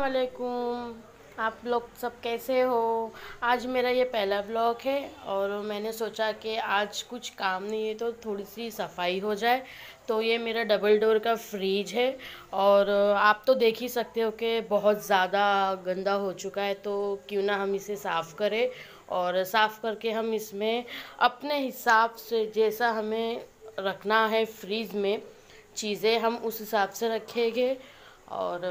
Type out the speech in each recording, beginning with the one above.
वालेकुम आप लोग सब कैसे हो? आज मेरा ये पहला ब्लॉग है और मैंने सोचा कि आज कुछ काम नहीं है तो थोड़ी सी सफ़ाई हो जाए। तो ये मेरा डबल डोर का फ्रिज है और आप तो देख ही सकते हो कि बहुत ज़्यादा गंदा हो चुका है तो क्यों ना हम इसे साफ़ करें और साफ़ करके हम इसमें अपने हिसाब से जैसा हमें रखना है फ्रीज़ में, चीज़ें हम उस हिसाब से रखेंगे। और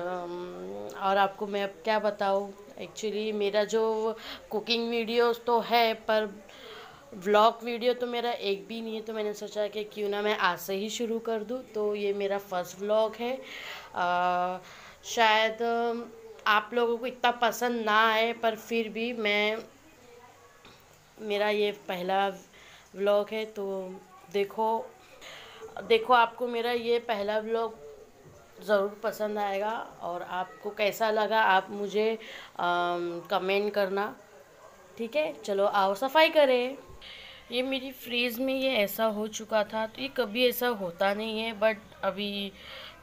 और आपको मैं अब क्या बताऊँ? एक्चुअली मेरा जो कुकिंग वीडियोस तो है पर व्लॉग वीडियो तो मेरा एक भी नहीं है तो मैंने सोचा कि क्यों ना मैं आज से ही शुरू कर दूँ। तो ये मेरा फ़र्स्ट व्लॉग है। आ, शायद आप लोगों को इतना पसंद ना आए पर फिर भी मैं मेरा ये पहला व्लॉग है तो देखो देखो आपको मेरा ये पहला व्लॉग ज़रूर पसंद आएगा और आपको कैसा लगा आप मुझे कमेंट करना। ठीक है? चलो आओ, सफ़ाई करें। ये मेरी फ्रीज़ में ये ऐसा हो चुका था तो ये कभी ऐसा होता नहीं है बट अभी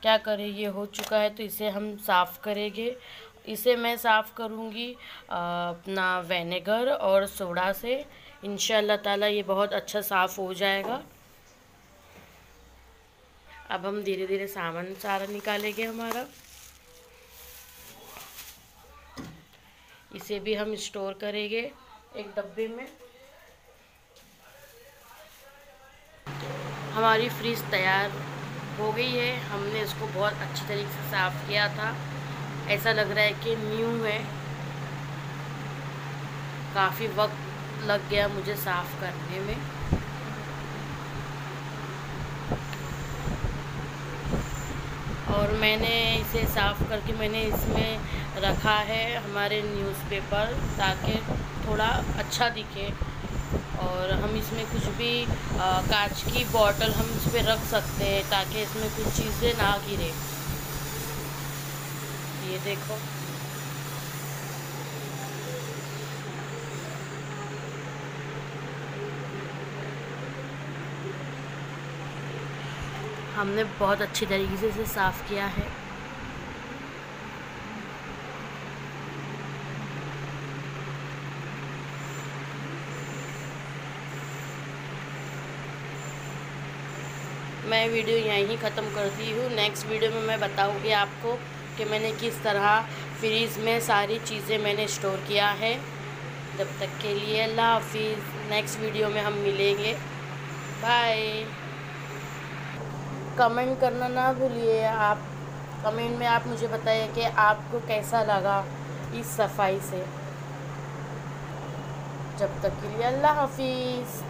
क्या करें, ये हो चुका है तो इसे हम साफ़ करेंगे। इसे मैं साफ़ करूँगी अपना वेनेगर और सोडा से। इन ताला ये बहुत अच्छा साफ़ हो जाएगा। अब हम धीरे धीरे सामान सारा निकालेंगे हमारा। इसे भी हम स्टोर करेंगे एक डब्बे में। हमारी फ्रिज तैयार हो गई है। हमने इसको बहुत अच्छी तरीके से साफ़ किया था। ऐसा लग रहा है कि न्यू है। काफ़ी वक्त लग गया मुझे साफ़ करने में और मैंने इसे साफ़ करके मैंने इसमें रखा है हमारे न्यूज़पेपर ताकि थोड़ा अच्छा दिखे। और हम इसमें कुछ भी कांच की बॉटल हम इस पर रख सकते हैं ताकि इसमें कुछ चीज़ें ना गिरे। ये देखो। हमने बहुत अच्छी तरीके से इसे साफ़ किया है। मैं वीडियो यहीं ख़त्म करती हूँ। नेक्स्ट वीडियो में मैं बताऊँगी आपको कि मैंने किस तरह फ्रीज़ में सारी चीज़ें मैंने स्टोर किया है। जब तक के लिए अल्लाह हाफिज़। नेक्स्ट वीडियो में हम मिलेंगे। बाय कमेंट करना ना भूलिए। आप कमेंट में आप मुझे बताइए कि आपको कैसा लगा इस सफ़ाई से। जब तक के लिए अल्लाह हाफिज़।